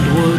hardwood.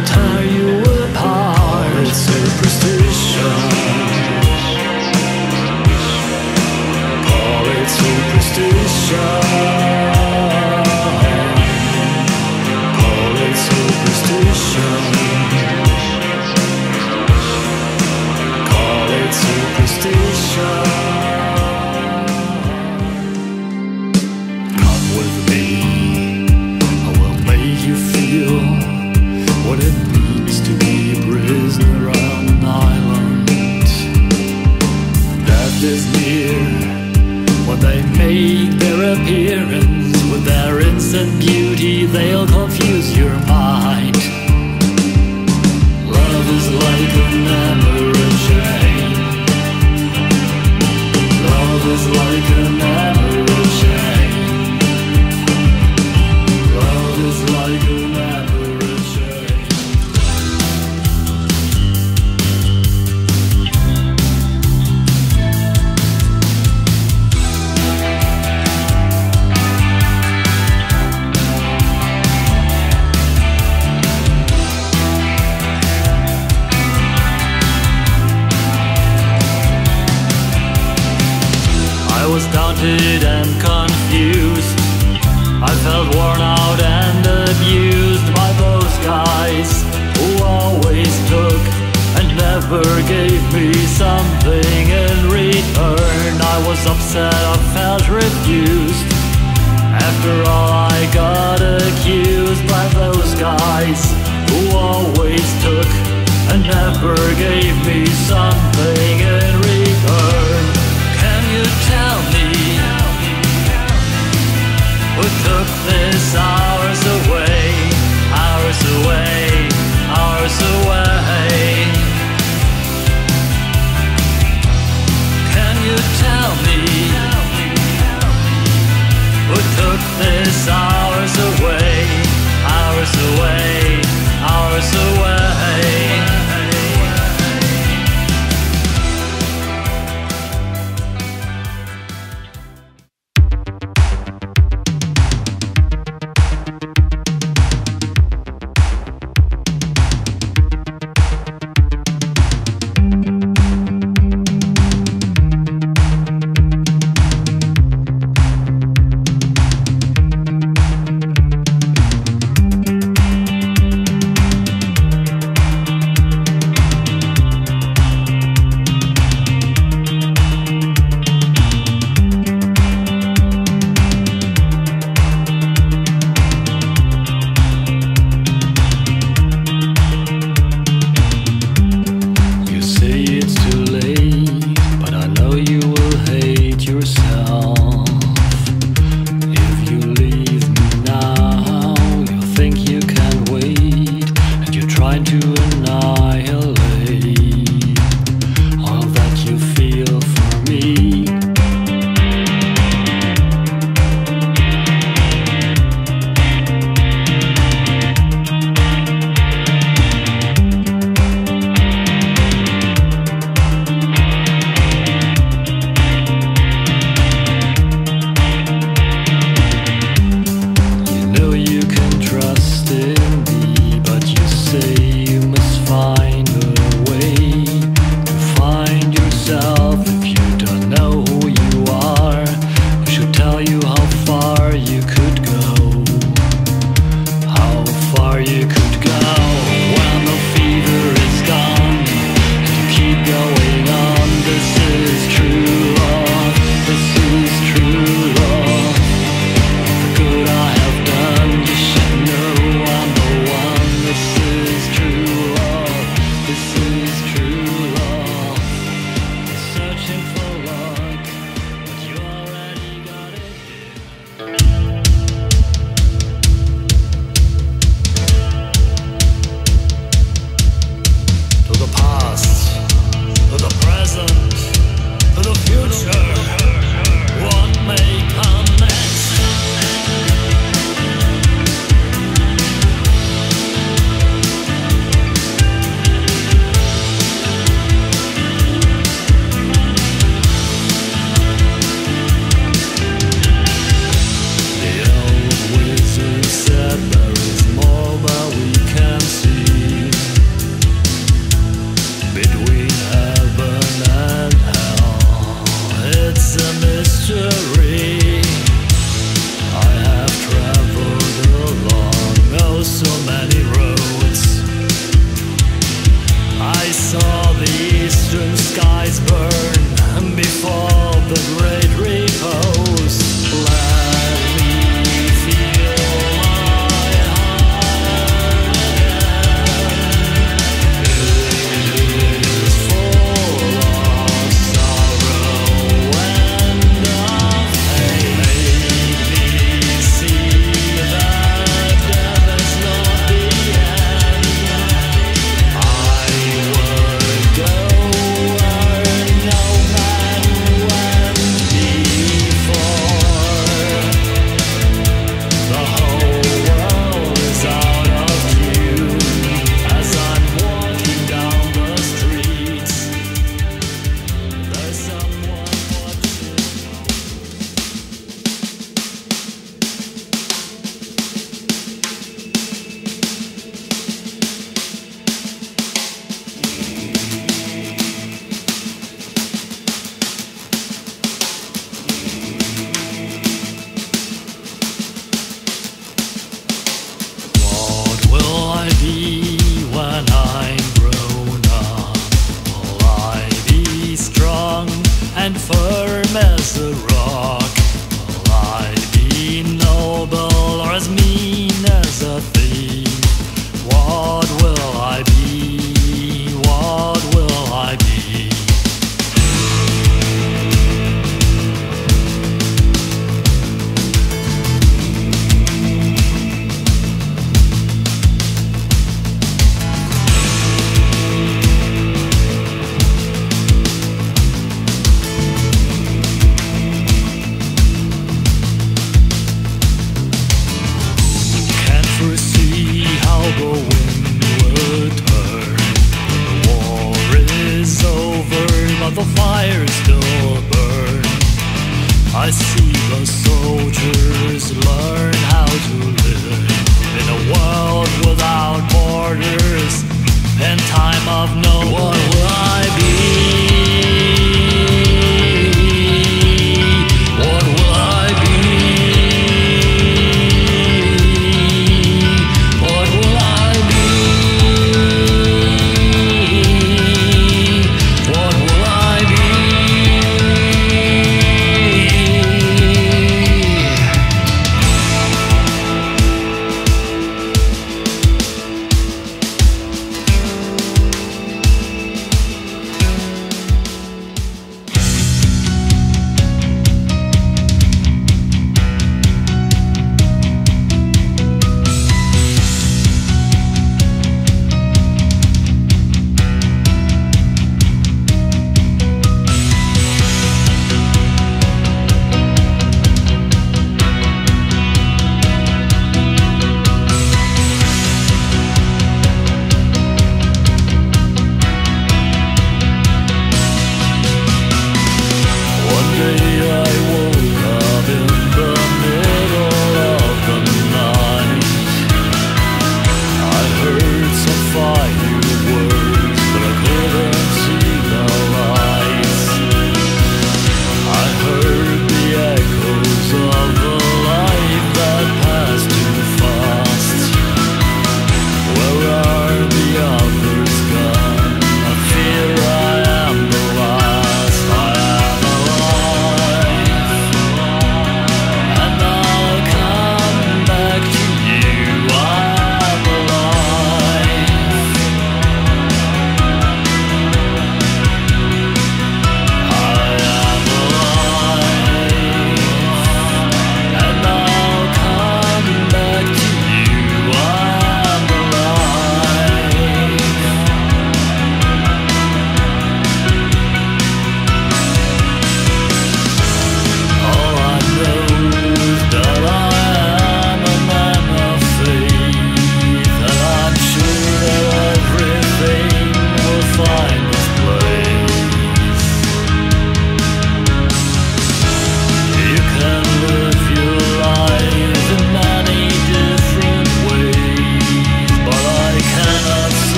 was refused. After all, I got accused by those guys who always took and never gave me some. away, hours away. Soldiers learn